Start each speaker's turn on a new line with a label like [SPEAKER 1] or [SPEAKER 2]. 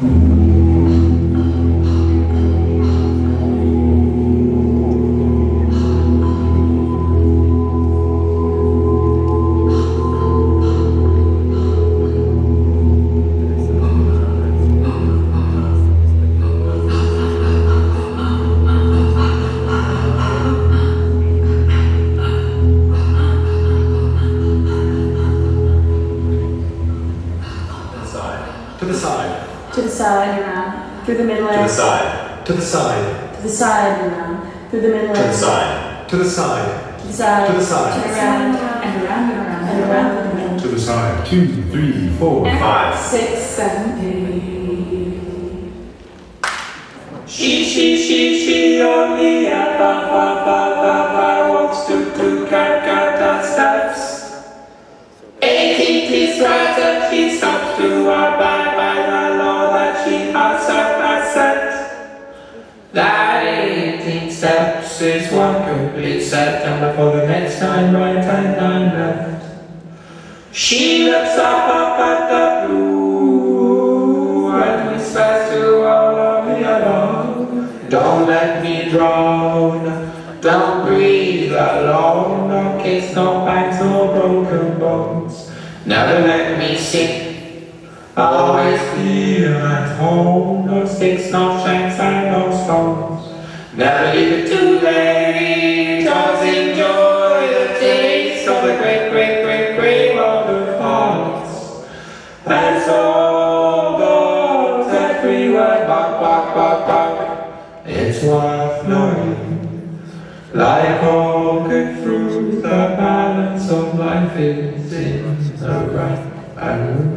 [SPEAKER 1] To
[SPEAKER 2] To the side and around. Through the middle
[SPEAKER 3] To the side.
[SPEAKER 1] To the side.
[SPEAKER 2] To the side and around. Through the middle
[SPEAKER 3] To the
[SPEAKER 2] edge.
[SPEAKER 3] side.
[SPEAKER 1] To the side.
[SPEAKER 2] To the side.
[SPEAKER 1] To the side.
[SPEAKER 2] To the around. And around and around. And around the middle.
[SPEAKER 4] To the side. Two, three, four.
[SPEAKER 3] Five.
[SPEAKER 2] Six, seven, eight.
[SPEAKER 5] She, she, she, she only a ba ba ba ba ba wants to do complete set, and before the next time, right and nine left. She looks up, up at the blue and whispers to all of me alone. Don't let me drown, don't breathe alone. No kiss, no bangs, no broken bones. Never let me sink. Always feel at home. No sticks, no shanks, and no stones. Never leave it too late. Worth knowing. Like walking through the balance of life is in the right